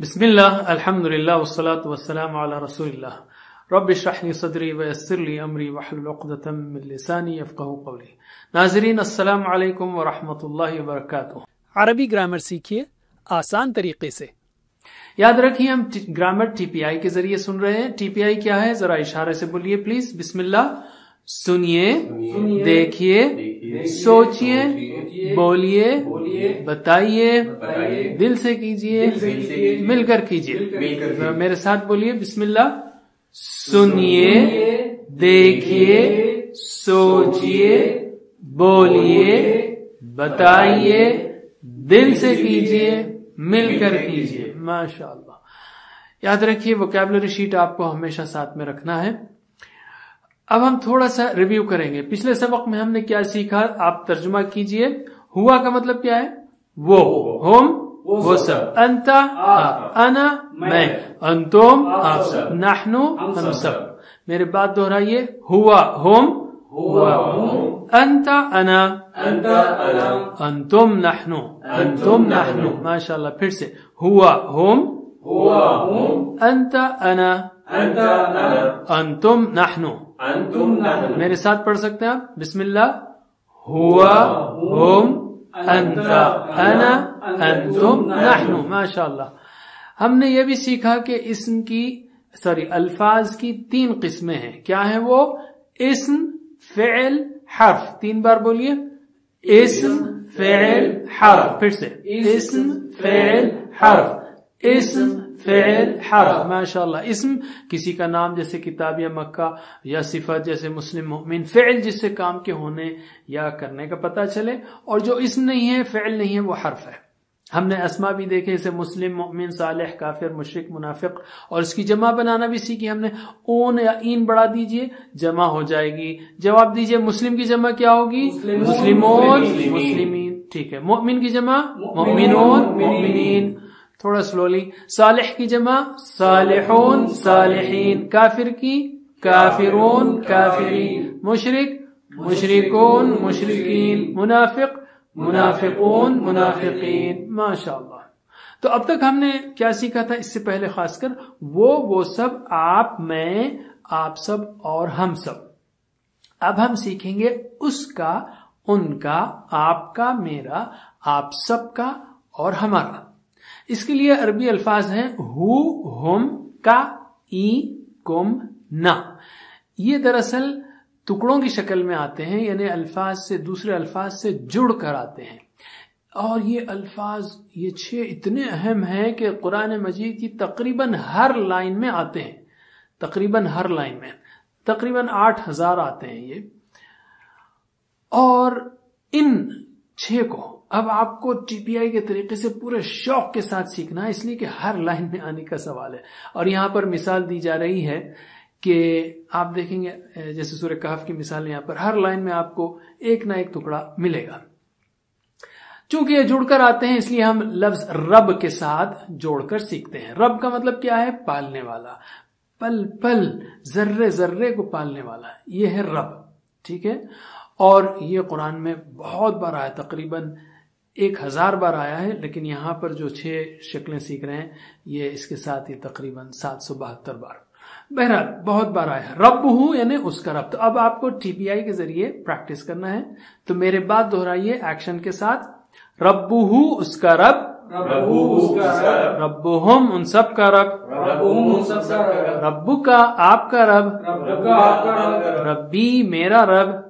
بسم الله الحمد لله والصلاة والسلام على رسول الله رب اشرح لي صدري ويسر لي أمري واحلل من قولي ناظرین السلام علیکم ورحمۃ اللہ وبرکاتہ. عربی گرامر سیکھیے آسان طریقے سے. یاد رکھیے ہم گرامر ٹی پی آئی کے ذریعے سن رہے ہیں. ٹی پی آئی کیا ہے؟ ذرا اشارے سے بولیے پلیز. بسم اللہ سنیے دیکھیے سوچئے بولیے بتائیے دل سے کیجیے مل کر کیجیے میرے ساتھ بولیے بسم اللہ۔ سنیے دیکھیے سوچئے بولیے بتائیے دل سے کیجیے مل کر کیجیے ماشاء اللہ یاد رکھیے وکیبلری شیٹ آپ کو ہمیشہ ساتھ میں رکھنا ہے۔ اب ہم تھوڑا سا ریویو کریں گے۔ پچھلے سبق میں ہم نے کیا سیکھا؟ آپ ترجمہ کیجیے۔ ہوا کا مطلب کیا ہے؟ وہ ہوم وہ سب۔ انتا انا میں۔ انتم آپ سب۔ نحنو ہم سب۔ میرے بات دہرائیے۔ ہوا ہوم ہوا انتا انا۔ انتم نحنو۔ انتم نحنو۔ ماشاء اللہ پھر سے۔ ہوا ہوم انتا انا۔ انتم نحنو میرے ساتھ پڑھ سکتے ہیں آپ؟ بسم اللہ. ہوا ہوم انتا. انا انتم نحنو ماشاء اللہ ہم نے یہ بھی سیکھا کہ اسم کی سوری الفاظ کی تین قسمیں ہیں۔ کیا ہیں وہ؟ اسم فعل حرف۔ تین بار بولیے۔ اسم فعل حرف۔ پھر سے۔ اسم فعل حرف۔ اسم فعل حرف۔ ماشاء اللہ اسم کسی کا نام جیسے کتاب یا مکہ یا صفت جیسے مسلم مؤمن فعل جس سے کام کے ہونے یا کرنے کا پتہ چلے۔ اور جو اسم نہیں ہے فعل نہیں ہے وہ حرف ہے۔ ہم نے اسما بھی دیکھے اسے مسلم مؤمن صالح کافر مشرق منافق۔ اور اس کی جمع بنانا بھی سیکھی ہم نے۔ اون یا این بڑھا دیجیے جمع ہو جائے گی۔ جواب دیجیے مسلم کی جمع کیا ہوگی؟ مسلمون۔ مسلمین۔ ٹھیک ہے مؤمن کی جمع مؤمنون مؤمنین تھوڑا سلولی صالح کی جمع، صالحون، صالحین۔ کافر کی، کافرون، کافرین۔ مشرق مشرکون مشرقین منافق، منافقون، منافقین۔ ماشاء اللہ تو اب تک ہم نے کیا سیکھا تھا؟ اس سے پہلے خاص کر، وہ وہ سب آپ، میں، آپ سب اور ہم سب۔ اب ہم سیکھیں گے اس کا، ان کا، آپ کا، میرا، آپ سب کا اور ہمارا۔ اس کے لیے عربی الفاظ ہیں ہو، ہم، کا، ای، کم نہ یہ دراصل ٹکڑوں کی شکل میں آتے ہیں یعنی الفاظ سے، دوسرے الفاظ سے جڑ کر آتے ہیں۔ اور یہ الفاظ، یہ چھ اتنے اہم ہیں کہ قرآن مجید کی تقریباً ہر لائن میں آتے ہیں۔ تقریباً ہر لائن میں۔ تقریباً آٹھ ہزار آتے ہیں یہ۔ اور ان چھ کو اب آپ کو ٹی پی آئی کے طریقے سے پورے شوق کے ساتھ سیکھنا ہے، اس لیے کہ ہر لائن میں آنے کا سوال ہے۔ اور یہاں پر مثال دی جا رہی ہے کہ آپ دیکھیں گے، جیسے سورہ کہف کی مثال یہاں پر، ہر لائن میں آپ کو ایک نہ ایک ٹکڑا ملے گا۔ چونکہ یہ جڑ کر آتے ہیں، اس لیے ہم لفظ رب کے ساتھ جوڑ کر سیکھتے ہیں۔ رب کا مطلب کیا ہے؟ پالنے والا۔ پل پل، ذرے ذرے کو پالنے والا۔ یہ ہے رب، ٹھیک ہے؟ اور یہ قرآن میں بہت بار آیا، تقریباً ایک ہزار بار آیا ہے لیکن یہاں پر جو چھ شکلیں سیکھ رہے ہیں یہ اس کے ساتھ ہی تقریباً سات سو بہتر بار۔ بہرحال بہت بار آیا ہے۔ رب ہوں یعنی اس کا رب تو اب آپ کو ٹی پی آئی کے ذریعے پریکٹس کرنا ہے۔ تو میرے بات دہرائیے ایکشن کے ساتھ۔ رب۔ اس کا رب۔ رب۔ ہم ان سب کا رب۔ رب۔ کا آپ کا رب۔ ربی میرا رب۔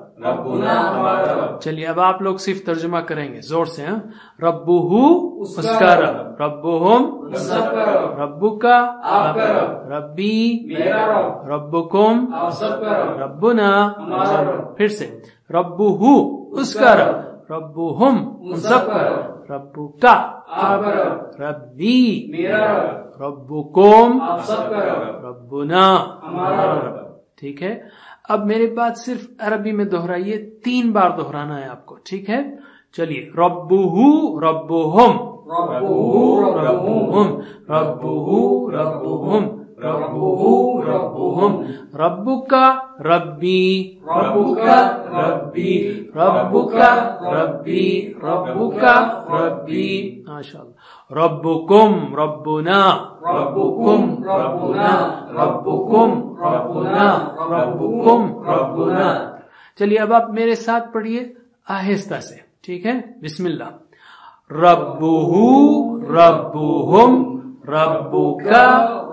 چلیے اب آپ لوگ صرف ترجمہ کریں گے۔ زور سے رب اس کا رب۔ رب۔ ہوم رب کا ربی رب کم ربنا پھر سے رب اس کا رب رب ہم سب کا رب۔ کا ربی ربکم آپ سب کا رب۔ ربنا۔ ہمارا رب۔ ٹھیک ہے؟ اب میری بات صرف عربی میں دہرائیے تین بار دہرانا ہے آپ کو ٹھیک ہے؟ چلیے ربہ ربہم ربہ ربہم ربہ ربہم ربہ ربہم ربی ربکا ربی ربکا ربی ربکا ربی ماشاء اللہ ربکم ربنا ربکم ربنا ربکم ربنا ربکم ربنا چلیے اب آپ میرے ساتھ پڑھیے آہستہ سے ٹھیک ہے بسم اللہ ربہ ربہم ربکا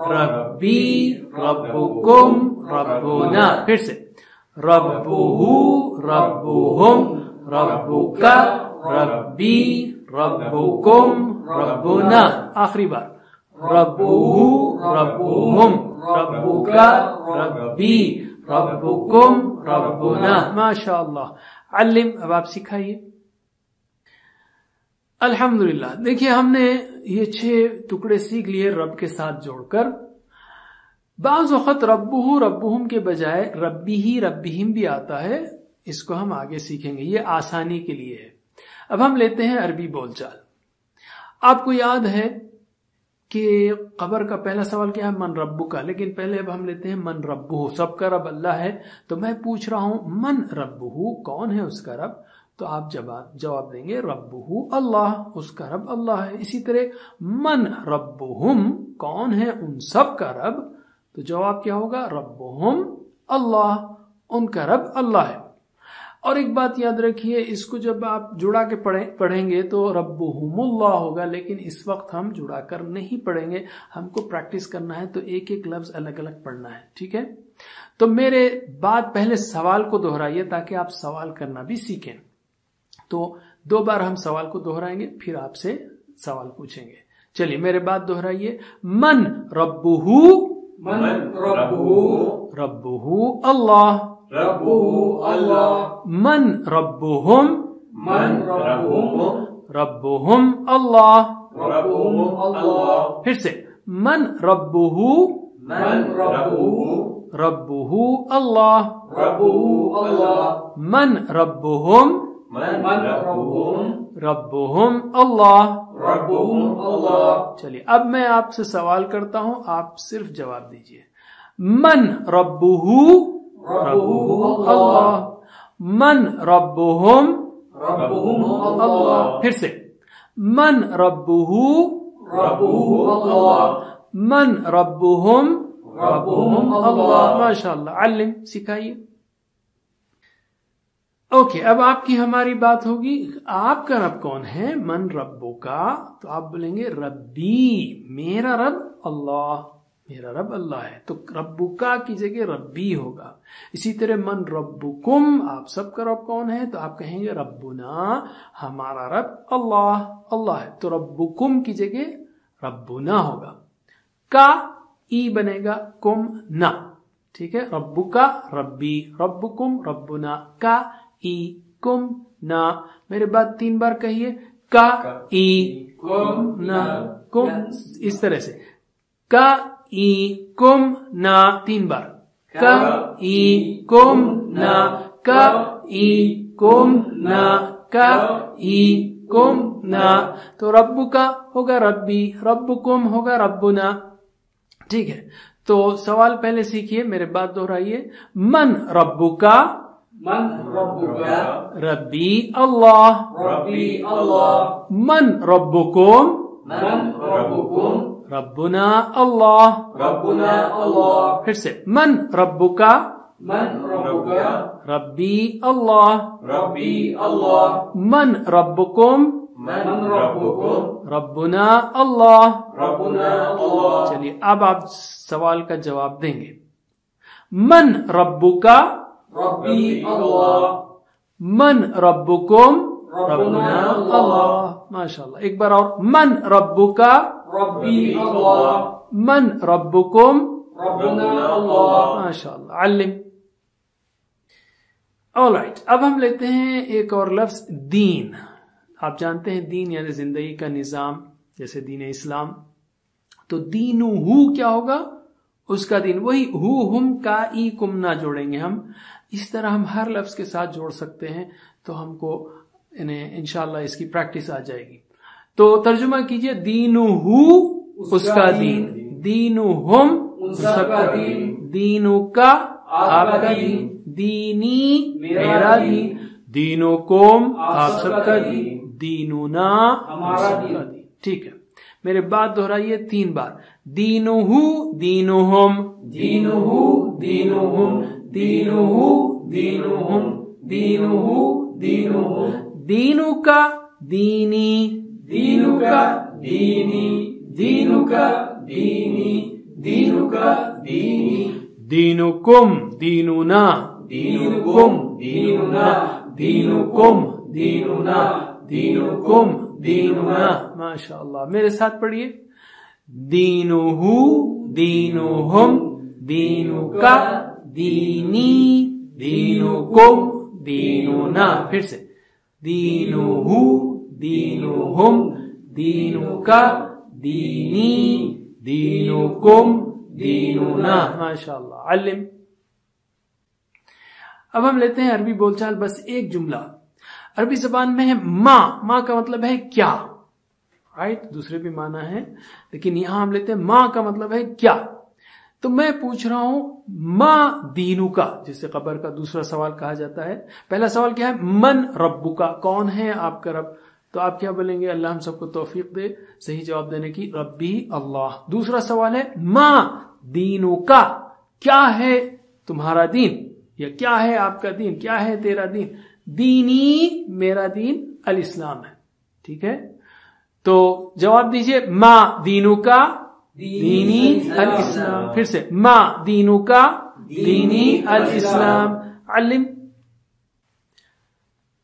ربی ربکم ربنا. پھر سے. ربہ ربہم ربکا ربی ربکم ربنا آخری بار. ربہ ربہم ربکا ربی ربکم ربنا ماشاء اللہ علم، اب آپ سکھائیے. الحمدللہ. دیکھیے، ہم نے یہ چھ ٹکڑے سیکھ لیے رب کے ساتھ جوڑ کر. بعض وقت ربہ ربہم کے بجائے ربی ہی ربہم بھی آتا ہے، اس کو ہم آگے سیکھیں گے، یہ آسانی کے لیے ہے۔ اب ہم لیتے ہیں عربی بول چال۔ آپ کو یاد ہے کہ قبر کا پہلا سوال کیا ہے؟ من ربو کا لیکن پہلے اب ہم لیتے ہیں من ربو سب کا رب اللہ ہے۔ تو میں پوچھ رہا ہوں، من ربو کون ہے اس کا رب؟ تو آپ جواب جواب دیں گے ربہ اللہ۔ اس کا رب اللہ ہے۔ اسی طرح من ربہم، کون ہے؟ ان سب کا رب۔ تو جواب کیا ہوگا؟ ربہم اللہ، ان کا رب اللہ ہے۔ اور ایک بات یاد رکھیے، اس کو جب آپ جڑا کے پڑھیں گے تو ربہم اللہ ہوگا، لیکن اس وقت ہم جڑا کر نہیں پڑھیں گے۔ ہم کو پریکٹس کرنا ہے تو ایک ایک لفظ الگ الگ پڑھنا ہے، ٹھیک ہے؟ تو میرے بعد پہلے سوال کو دہرائیے تاکہ آپ سوال کرنا بھی سیکھیں۔ تو دو بار ہم سوال کو دہرائیں گے، پھر آپ سے سوال پوچھیں گے۔ چلیے، میرے بات دہرائیے۔ من ربہ من ربه؟ ربه الله. ربه الله. من ربهم؟ من ربهم؟ ربهم الله. ربهم الله. پھر سے من ربه؟ من ربه؟ ربه الله. ربه الله. من ربهم؟ من ربهم؟ ربهم الله. اللہ۔ چلیے اب میں آپ سے سوال کرتا ہوں آپ صرف جواب دیجیے۔ من ربہ اللہ۔ من ربہم؟ ربہم اللہ۔ پھر سے۔ من ربہ ربہ اللہ۔ من ربہم؟ ربہم اللہ۔ اللہ ماشاء اللہ علم سکھائیے۔ اوکے اب آپ کی ہماری بات ہوگی، آپ کا رب کون ہے؟ من ربو کا تو آپ بولیں گے ربی، میرا رب اللہ، میرا رب اللہ ہے۔ تو ربو کا کی جگہ ربی ہوگا۔ اسی طرح من ربکم، آپ سب کا رب کون ہے؟ تو آپ کہیں گے ربنا، ہمارا رب اللہ اللہ ہے۔ تو ربکم کی جگہ ربنا ہوگا۔ کا، ای بنے گا کم نہ ٹھیک ہے؟ ربو کا ربی۔ ربکم، ربنا۔ کا ای کم نہ میرے بعد تین بار کہیے۔ کا ای کم نہ کم۔ اس طرح سے۔ کا ای کم نہ تین بار۔ کا ای کم نہ کا ای کم نہ کا ای کم نہ تو رب کا ہوگا ربی۔ رب کم ہوگا ربنا۔ ٹھیک ہے۔ تو سوال پہلے سیکھیے، میرے بات دہرائیے۔ من ربو کا من ربک ربی اللہ ربی اللہ من ربکم من ربکم ربنا اللہ ربنا اللہ پھر سے من ربکا من ربک ربی اللہ ربی اللہ من ربکم من ربکم ربنا اللہ ربنا اللہ چلیے اب آپ سوال کا جواب دیں گے۔ من ربکا ربی اللہ۔ من ربکم؟ ربنا اللہ۔ ماشاء اللہ ایک بار اور۔ من ربکا؟ ربی اللہ۔ من ربکم؟ ربنا اللہ۔ ماشاء اللہ علم۔ اب ہم لیتے ہیں ایک اور لفظ دین۔ آپ جانتے ہیں دین یعنی زندگی کا نظام جیسے دین اسلام۔ تو دین ہو کیا ہوگا؟ اس کا دین۔ وہی ہو ہم کا ای کم نہ جوڑیں گے ہم۔ اس طرح ہم ہر لفظ کے ساتھ جوڑ سکتے ہیں تو ہم کو انہیں انشاءاللہ اس کی پریکٹس آ جائے گی۔ تو ترجمہ کیجیے دین ہو اس کا دین دین ہم سب کا دین دینوں کا آپ کا دین، دینی میرا دین دینوں کوم آپ سب کا دین ہمارا دین۔ ٹھیک ہے۔ میرے بات دہرائیے تین بار۔ دینو ہو دینو ہم دین ہو دین ہم دینو کا دینی دین کا دینی دین کا دینی دین کا دینی دینو کم دینونا دین کم دیننا دین کم دیننا دین کم دیننا ماشاء اللہ میرے ساتھ پڑھیے۔ دینو ہو دینو ہم دینو کا دینی دینو کم دینو نا پھر سے۔ دینو ہو دینو ہم دینو کا دینی دینو کم دینو نا ماشاء اللہ علم۔ اب ہم لیتے ہیں عربی بول چال بس ایک جملہ۔ عربی زبان میں ہے ماں ماں کا مطلب ہے کیا۔ رائٹ دوسرے بھی مانا ہے لیکن یہاں ہم لیتے ہیں ماں کا مطلب ہے کیا۔ تو میں پوچھ رہا ہوں، ماں دینو کا جسے قبر کا دوسرا سوال کہا جاتا ہے، پہلا سوال کیا ہے؟ من ربو کا کون ہے آپ کا رب؟ تو آپ کیا بولیں گے؟ اللہ ہم سب کو توفیق دے، صحیح جواب دینے کی، ربی اللہ۔ دوسرا سوال ہے، ماں دینو کا کیا ہے تمہارا دین؟ یا کیا ہے آپ کا دین؟ کیا ہے تیرا دین؟ دینی میرا دین الاسلام ہے۔ ٹھیک ہے؟ تو جواب دیجیے، ماں دینو کا دینی الاسلام. پھر سے ماں دینو کا دینی الاسلام. علم.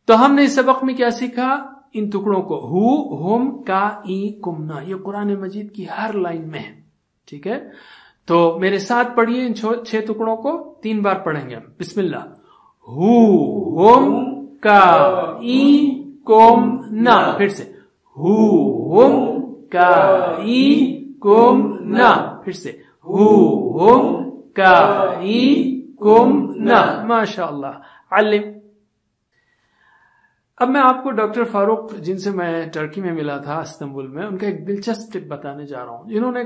تو ہم نے اس سبق میں کیا سیکھا؟ ان ٹکڑوں کو. ہو ہوم کا ای کمنا یہ قرآن مجید کی ہر لائن میں ہے. ٹھیک ہے؟ تو میرے ساتھ پڑھیے ان چھ ٹکڑوں کو. تین بار پڑھیں گے ہم. بسم اللہ. ہو ہوم کا ای کوم نا. پھر سے. ہو ہوم کا ای کوم نا پھر سے ہو ہوم کا ای کوم نا ماشاء اللہ علم۔ اب میں آپ کو ڈاکٹر فاروق، جن سے میں ٹرکی میں ملا تھا استنبول میں، ان کا ایک دلچسپ ٹپ بتانے جا رہا ہوں۔ جنہوں نے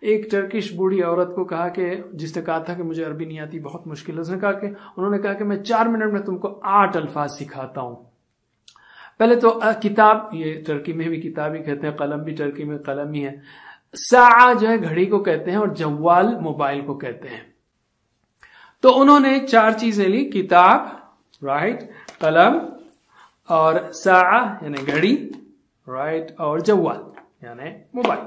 ایک ٹرکش بوڑھی عورت کو کہا کہ، جس نے کہا تھا کہ مجھے عربی نہیں آتی، بہت مشکل ہے۔ اس نے کہا کہ، انہوں نے کہا کہ میں چار منٹ میں تم کو آٹھ الفاظ سکھاتا ہوں۔ پہلے تو کتاب، یہ ٹرکی میں بھی کتاب ہی کہتے ہیں، قلم بھی ٹرکی میں قلم ہی ہے۔ سا جو ہے گھڑی کو کہتے ہیں اور جوال موبائل کو کہتے ہیں۔ تو انہوں نے چار چیزیں لی کتاب رائٹ قلم اور سا یعنی گھڑی رائٹ اور جوال یعنی موبائل۔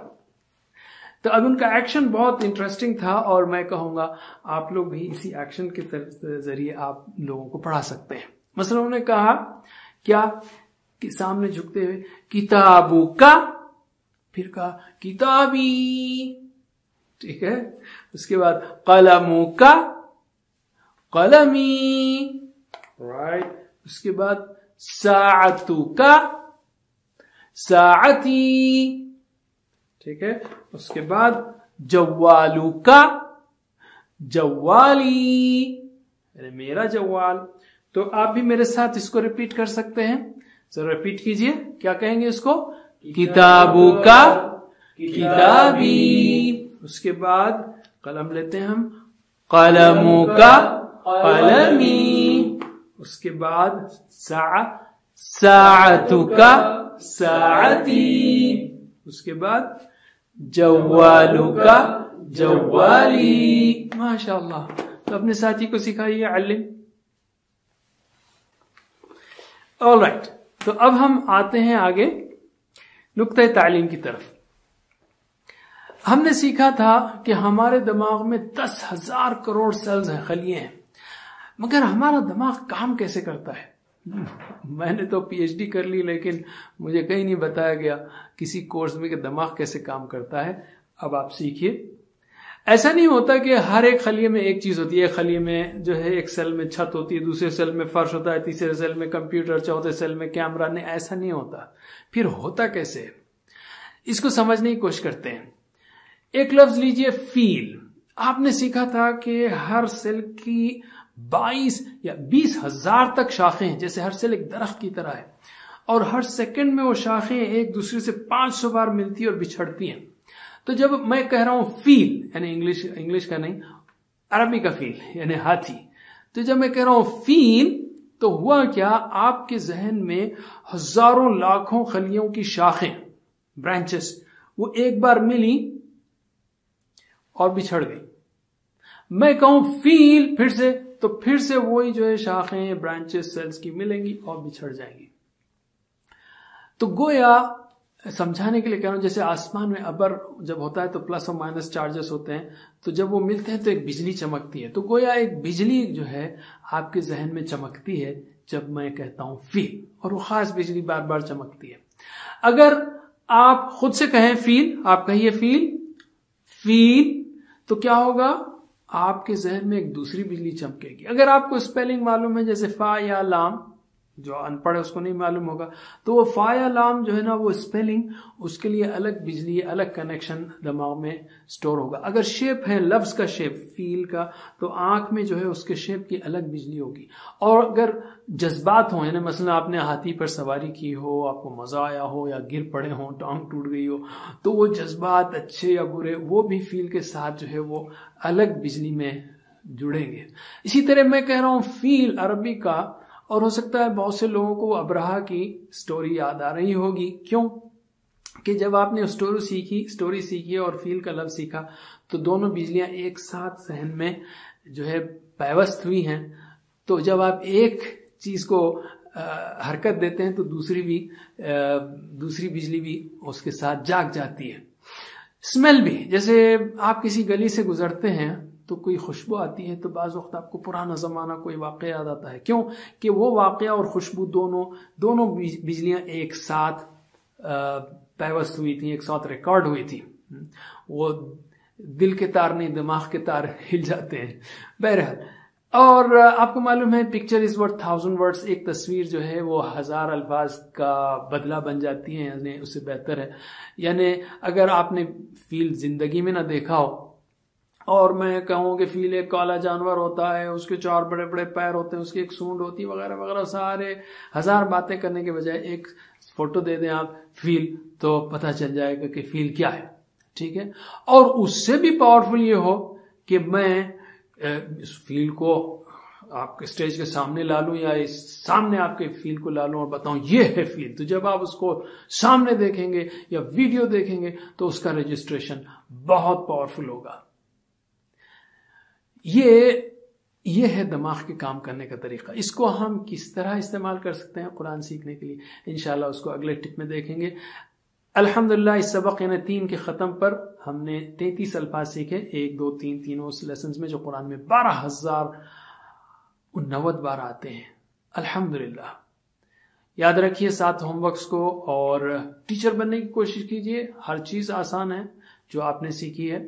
تو اب ان کا ایکشن بہت انٹرسٹنگ تھا اور میں کہوں گا آپ لوگ بھی اسی ایکشن کے ذریعے آپ لوگوں کو پڑھا سکتے ہیں۔ مثلا انہوں نے کہا، کیا کہ سامنے جھکتے ہوئے، کتابوں کا پھر کہا کتابی۔ ٹھیک ہے؟ اس کے بعد قلموں کا قلمی۔ رائٹ اس کے بعد ساعتو کا ساعتی۔ ٹھیک ہے؟ اس کے بعد جوالو کا جوالی۔ یعنی میرا جوال۔ تو آپ بھی میرے ساتھ اس کو ریپیٹ کر سکتے ہیں۔ ذرا ریپیٹ کیجیے کیا کہیں گے اس کو؟ کتابوں کا کتابی۔ اس کے بعد قلم لیتے ہیں ہم۔ قلموں کا قلمی۔ اس کے بعد سا ساعتو کا ساعتی۔ اس کے بعد جوالو کا جوالی۔ ماشاء اللہ تو اپنے ساتھی کو سکھائیے علم۔ آل رائٹ تو اب ہم آتے ہیں آگے۔ نقطۂ تعلیم کی طرف۔ ہم نے سیکھا تھا کہ ہمارے دماغ میں دس ہزار کروڑ سیلز ہیں، خلیے ہیں۔ مگر ہمارا دماغ کام کیسے کرتا ہے؟ میں نے تو پی ایچ ڈی کر لی، لیکن مجھے کہیں نہیں بتایا گیا کسی کورس میں کہ دماغ کیسے کام کرتا ہے۔ اب آپ سیکھیے۔ ایسا نہیں ہوتا کہ ہر ایک خلیے میں ایک چیز ہوتی ہے، ایک خلیے میں جو ہے ایک سیل میں چھت ہوتی ہے، دوسرے سیل میں فرش ہوتا ہے، تیسرے سیل میں کمپیوٹر، چوتھے سیل میں کیمرہ، نہیں، ایسا نہیں ہوتا۔ پھر ہوتا کیسے؟ اس کو سمجھنے کی کوشش کرتے ہیں۔ ایک لفظ لیجیے فیل۔ آپ نے سیکھا تھا کہ ہر سیل کی بائیس یا بیس ہزار تک شاخیں ہیں، جیسے ہر سیل ایک درخت کی طرح ہے۔ اور ہر سیکنڈ میں وہ شاخیں ایک دوسرے سے پانچ سو بار ملتی اور بچھڑتی ہیں۔ تو جب میں کہہ رہا ہوں فیل یعنی انگلش انگلش کا نہیں، عربی کا فیل یعنی ہاتھی، تو جب میں کہہ رہا ہوں فیل، تو ہوا کیا؟ آپ کے ذہن میں ہزاروں لاکھوں خلیوں کی شاخیں برانچز وہ ایک بار ملی اور بچھڑ گئی۔ میں کہوں فیل، پھر سے، تو پھر سے وہی جو ہے شاخیں برانچز سیلز کی ملیں گی اور بچھڑ جائیں گی۔ تو گویا سمجھانے کے لیے کہہ رہا ہوں، جیسے آسمان میں ابر جب ہوتا ہے تو پلس اور مائنس چارجز ہوتے ہیں، تو جب وہ ملتے ہیں تو ایک بجلی چمکتی ہے۔ تو گویا ایک بجلی جو ہے، آپ کے ذہن میں چمکتی ہے جب میں کہتا ہوں فیل اور وہ خاص بجلی بار بار چمکتی ہے۔ اگر آپ خود سے کہیں فیل آپ کہیے فیل فیل تو کیا ہوگا؟ آپ کے ذہن میں ایک دوسری بجلی چمکے گی۔ اگر آپ کو اسپیلنگ معلوم ہے، جیسے فا یا لام جو ان پڑھ ہے اس کو نہیں معلوم ہوگا۔ تو وہ فایا لام جو ہے نا وہ اسپیلنگ اس کے لیے الگ بجلی، الگ کنیکشن دماغ میں سٹور ہوگا۔ اگر شیپ ہے لفظ کا شیپ فیل کا، تو آنکھ میں جو ہے اس کے شیپ کی الگ بجلی ہوگی۔ اور اگر جذبات ہوں یعنی مثلا آپ نے ہاتھی پر سواری کی ہو، آپ کو مزہ آیا ہو یا گر پڑے ہوں، ٹانگ ٹوٹ گئی ہو، تو وہ جذبات اچھے یا برے، وہ بھی فیل کے ساتھ جو ہے وہ الگ بجلی میں جڑیں گے۔ اسی طرح میں کہہ رہا ہوں فیل عربی کا اور ہو سکتا ہے بہت سے لوگوں کو ابراہ کی سٹوری یاد آ رہی ہوگی۔ کیوں؟ کہ جب آپ نے سٹوری سیکھی سٹوری سیکھی اور فیل کا لفظ سیکھا، تو دونوں بجلیاں ایک ساتھ ذہن میں جو ہے پیوست ہوئی ہیں۔ تو جب آپ ایک چیز کو حرکت دیتے ہیں، تو دوسری بھی دوسری بجلی بھی اس کے ساتھ جاگ جاتی ہے۔ اسمیل بھی، جیسے آپ کسی گلی سے گزرتے ہیں تو کوئی خوشبو آتی ہے تو بعض وقت آپ کو پرانا زمانہ کوئی واقعہ یاد آتا ہے۔ کیوں؟ کہ وہ واقعہ اور خوشبو دونوں دونوں بجلیاں ایک ساتھ پیوست ہوئی تھیں، ایک ساتھ ریکارڈ ہوئی تھی وہ دل کے تار نہیں، دماغ کے تار ہل جاتے ہیں۔ بہرحال، اور آپ کو معلوم ہے picture is worth thousand words ایک تصویر جو ہے، وہ ہزار الفاظ کا بدلہ بن جاتی ہے یعنی اس سے بہتر ہے۔ یعنی اگر آپ نے فیل زندگی میں نہ دیکھا ہو اور میں کہوں کہ فیل ایک کالا جانور ہوتا ہے، اس کے چار بڑے بڑے پیر ہوتے ہیں، اس کی ایک سونڈ ہوتی ہے، وغیرہ وغیرہ، سارے ہزار باتیں کرنے کے بجائے ایک فوٹو دے دیں آپ فیل تو پتہ چل جائے گا کہ فیل کیا ہے، ٹھیک ہے؟ اور اس سے بھی پاورفل یہ ہو کہ میں اس فیل کو آپ کے اسٹیج کے سامنے لا لوں یا اس سامنے آپ کے فیل کو لا لوں اور بتاؤں یہ ہے فیل تو جب آپ اس کو سامنے دیکھیں گے یا ویڈیو دیکھیں گے تو اس کا رجسٹریشن بہت پاورفل ہوگا۔ یہ یہ ہے دماغ کے کام کرنے کا طریقہ۔ اس کو ہم کس طرح استعمال کر سکتے ہیں قرآن سیکھنے کے لیے؟ انشاءاللہ اس کو اگلے ٹپ میں دیکھیں گے۔ الحمدللہ، اس سبق یعنی تین کے ختم پر ہم نے تینتیس الفاظ سیکھے۔ ایک، دو، تین، تینوں لیسنز میں جو قرآن میں بارہ ہزار نوت بار آتے ہیں۔ الحمدللہ۔ یاد رکھیے سات ہوم ورکس کو اور ٹیچر بننے کی کوشش کیجیے ہر چیز آسان ہے جو آپ نے سیکھی ہے۔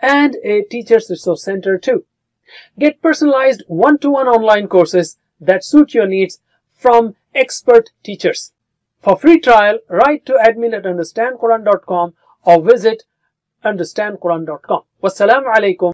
and a teacher's resource center too. Get personalized one-to-one online courses that suit your needs from expert teachers. For free trial, write to admin at understandquran.com or visit understandquran.com. Wassalamu alaikum.